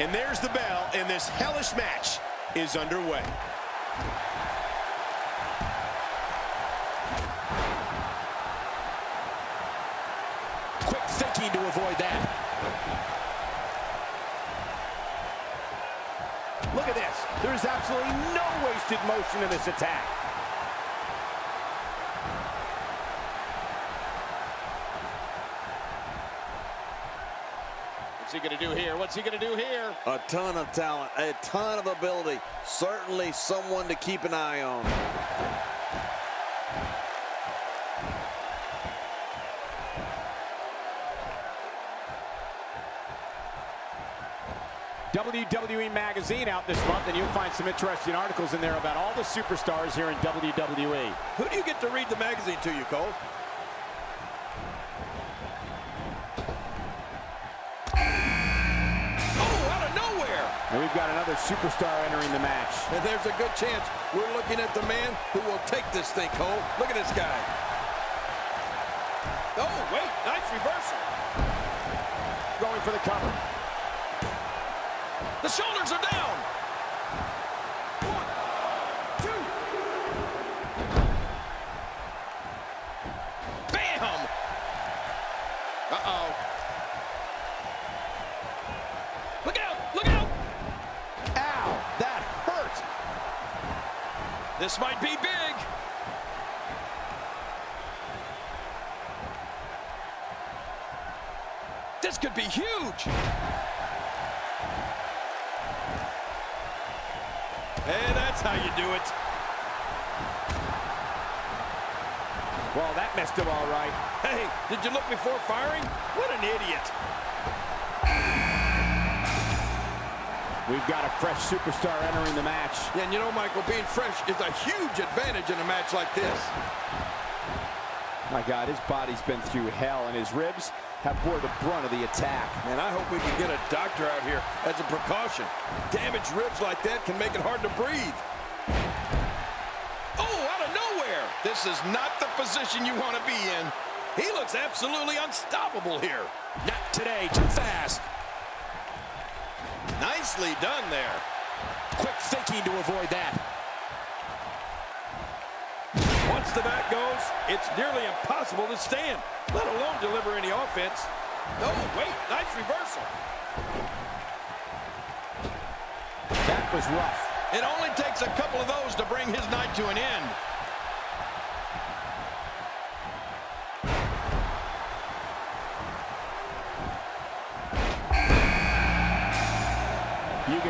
And there's the bell, and this hellish match is underway. Quick thinking to avoid that. Look at this. There's absolutely no wasted motion in this attack. He going to do here? What's he going to do here? A ton of talent, a ton of ability. Certainly someone to keep an eye on. WWE Magazine out this month, and you'll find some interesting articles in there about all the superstars here in WWE. Who do you get to read the magazine to you, Cole? We've got another superstar entering the match. And there's a good chance we're looking at the man who will take this thing, Cole. Look at this guy. Oh, wait, nice reversal. Going for the cover. The shoulders are down. One, two. Bam! Uh-oh. Look out! Look out! Ow, that hurt. This might be big. This could be huge. And that's how you do it. Well, that messed him all right. Hey, did you look before firing? What an idiot. We've got a fresh superstar entering the match. Yeah, and you know, Michael, being fresh is a huge advantage in a match like this. My God, his body's been through hell, and his ribs have bore the brunt of the attack. Man, I hope we can get a doctor out here as a precaution. Damaged ribs like that can make it hard to breathe. Oh, out of nowhere. This is not the position you want to be in. He looks absolutely unstoppable here. Not today, too fast. Nicely done there. Quick thinking to avoid that. Once the back goes, it's nearly impossible to stand, let alone deliver any offense. No, wait, nice reversal. That was rough. It only takes a couple of those to bring his night to an end.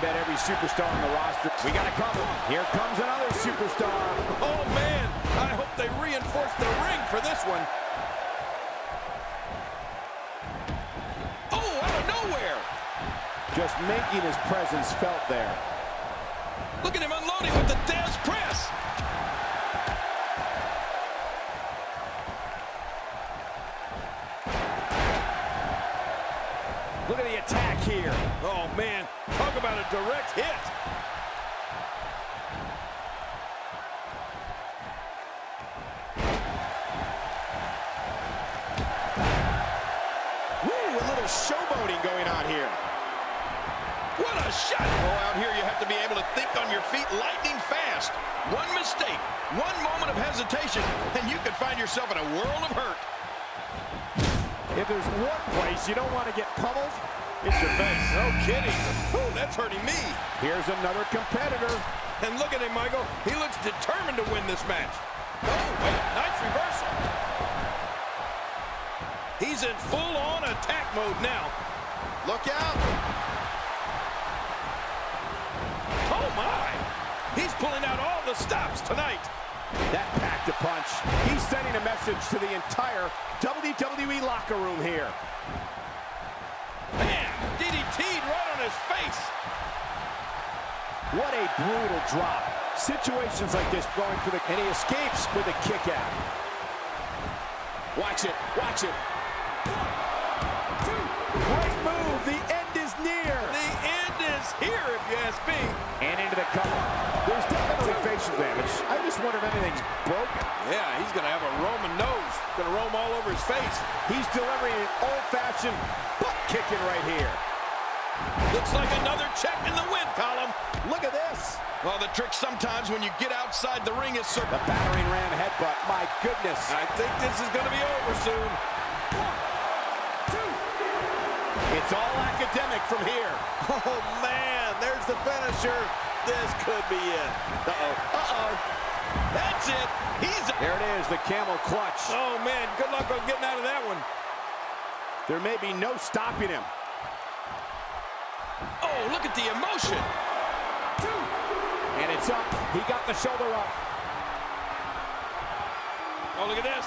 Bet every superstar on the roster. We got a couple. Here comes another superstar. Oh, man, I hope they reinforce the ring for this one. Oh, out of nowhere. Just making his presence felt there. Look at him unloading with the Thesz press. Attack here. Oh, man, talk about a direct hit. Woo, a little showboating going on here. What a shot. Oh, out here you have to be able to think on your feet lightning fast. One mistake, one moment of hesitation, and you could find yourself in a world of hurt. If there's one place you don't want to get pummeled, it's your face. No kidding. Ooh, that's hurting me. Here's another competitor. And look at him, Michael. He looks determined to win this match. Oh, wait, nice reversal. He's in full-on attack mode now. Look out. Oh, my. He's pulling out all the stops tonight. That packed a punch. He's sending a message to the entire WWE locker room here. Man, DDT'd right on his face. What a brutal drop. Situations like this going for the... And he escapes with a kick out. Watch it, watch it. Great move. The end is near. The end is here, if you ask me. And into the cover. There's definitely facial damage. I just wonder if anything's broken. Yeah, he's going to have a Roman nose. Going to roam all over his face. He's delivering an old-fashioned kicking right here. Looks like another check in the win column. Look at this. Well, the trick sometimes when you get outside the ring is certain. The battering ram headbutt. My goodness. I think this is going to be over soon. One, two. It's all academic from here. Oh, man, there's the finisher. This could be it. Uh-oh. Uh-oh. That's it. He's... There it is, the camel clutch. Oh, man, good luck on getting out of that one. There may be no stopping him. Oh, look at the emotion. And it's up. He got the shoulder up. Oh, look at this.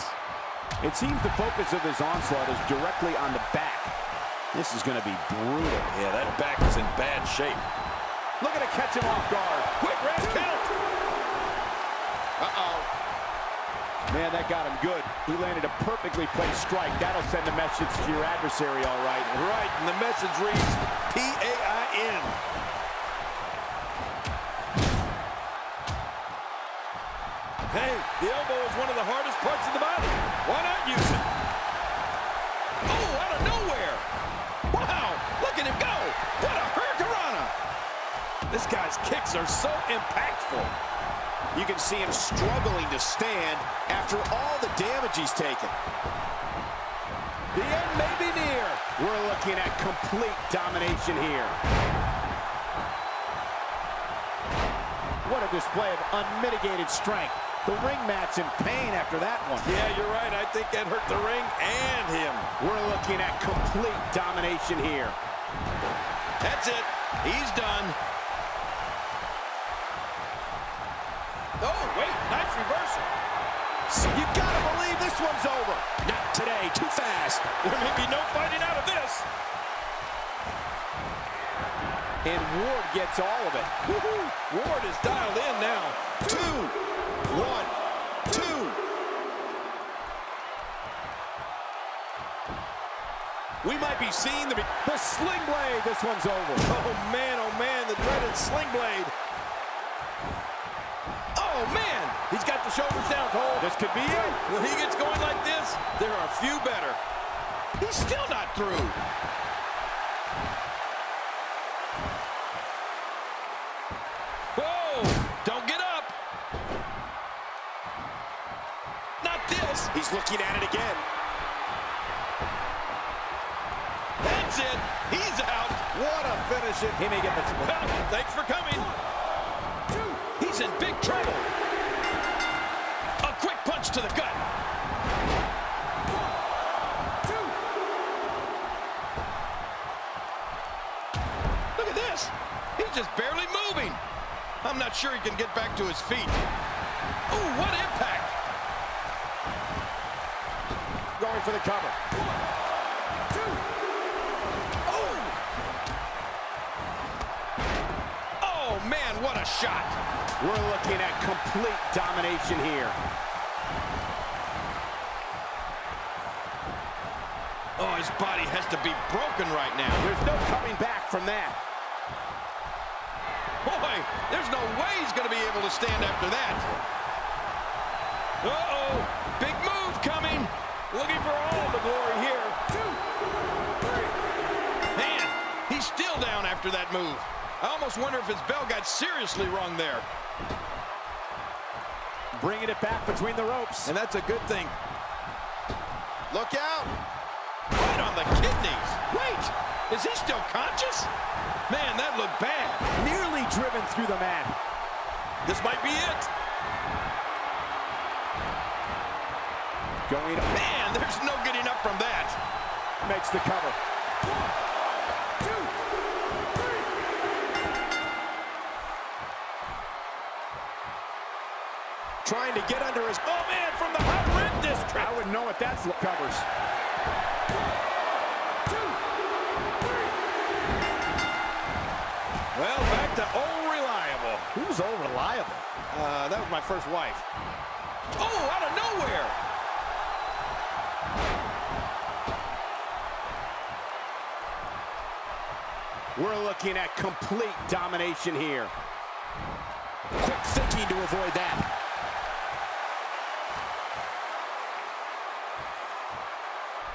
It seems the focus of his onslaught is directly on the back. This is going to be brutal. Yeah, that back is in bad shape. Look at it catch him off guard. Quick, red count. Uh-oh. Man, that got him good. He landed a perfectly placed strike. That'll send a message to your adversary, all right. Right, and the message reads P-A-I-N. Hey, the elbow is one of the hardest parts of the body. Why not use it? Oh, out of nowhere. Wow, look at him go. What a hurricanrana. This guy's kicks are so impactful. You can see him struggling to stand after all the damage he's taken. The end may be near. We're looking at complete domination here. What a display of unmitigated strength. The ring mat's in pain after that one. Yeah, you're right. I think that hurt the ring and him. We're looking at complete domination here. That's it. He's done. Oh, wait, nice reversal. You gotta believe this one's over. Not today, too fast. There may be no fighting out of this. And Ward gets all of it. Ward is dialed in now. Two, one, two. We might be seeing the, the sling blade. This one's over. Oh, man, oh, man, the dreaded sling blade. Oh, man, he's got the shoulders down, Cole. This could be it. When he gets going like this, there are few better. He's still not through. Whoa, don't get up. Not this. He's looking at it again. That's it. He's out. What a finish it. He may get the... Thanks for coming. To his feet. Oh, what impact. Going for the cover. Oh! Oh, man, what a shot. We're looking at complete domination here. Oh, his body has to be broken right now. There's no coming back from that. There's no way he's going to be able to stand after that. Uh-oh, big move coming. Looking for all the glory here. Two, three. Man, he's still down after that move. I almost wonder if his bell got seriously wrong there. Bringing it back between the ropes. And that's a good thing. Look out. Right on the kidneys. Wait, is he still conscious? Man, that looked bad. Nearly driven through the mat. This might be it. Going up. Man, there's no getting up from that. Makes the cover. Trying to get under his... Oh, man, from the high red district. I wouldn't know what that covers. Well, back to old reliable. Who's all reliable? Uh, that was my first wife. Oh, out of nowhere. We're looking at complete domination here. Quick thinking to avoid that.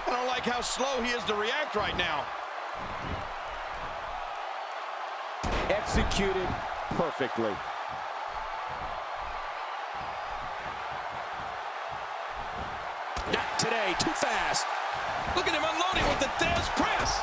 I don't like how slow he is to react right now. executed perfectly. Today, too fast. Look at him unloading with the Thesz press.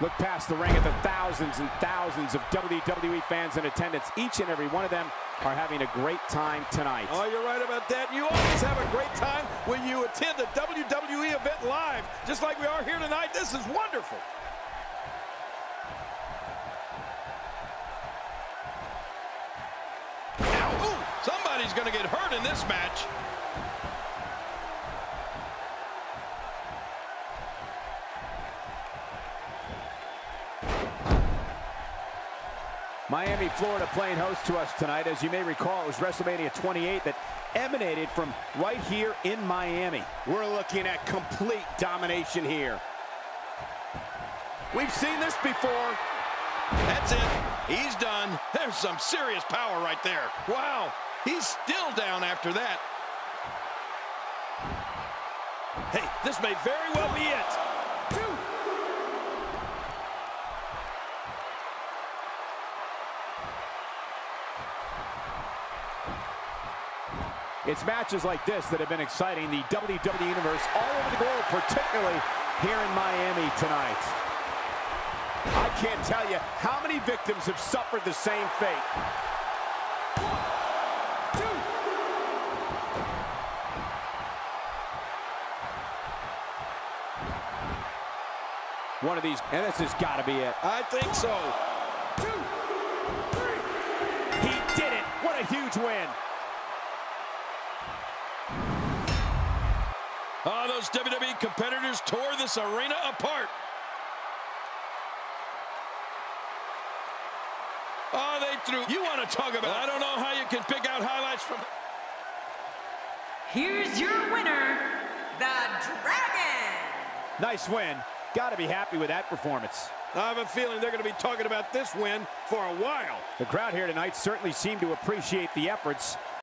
Look past the ring at the thousands and thousands of WWE fans in attendance. Each and every one of them are having a great time tonight. Oh, you're right about that. You always have a great time when you attend a WWE event live, just like we are here tonight. This is wonderful. Somebody's going to get hurt in this match. Miami, Florida playing host to us tonight. As you may recall, it was WrestleMania 28 that emanated from right here in Miami. We're looking at complete domination here. We've seen this before. That's it. He's done. There's some serious power right there. Wow. He's still down after that. Hey, this may very well be it. Two. It's matches like this that have been exciting the WWE Universe all over the globe, particularly here in Miami tonight. I can't tell you how many victims have suffered the same fate. One of these, and this has got to be it. I think so. Two, three. He did it. What a huge win. Oh, those WWE competitors tore this arena apart. Oh, they threw. You want to talk about. I don't know how you can pick out highlights from. Here's your winner, the Dragon. Nice win. Got to be happy with that performance. I have a feeling they're going to be talking about this win for a while. The crowd here tonight certainly seemed to appreciate the efforts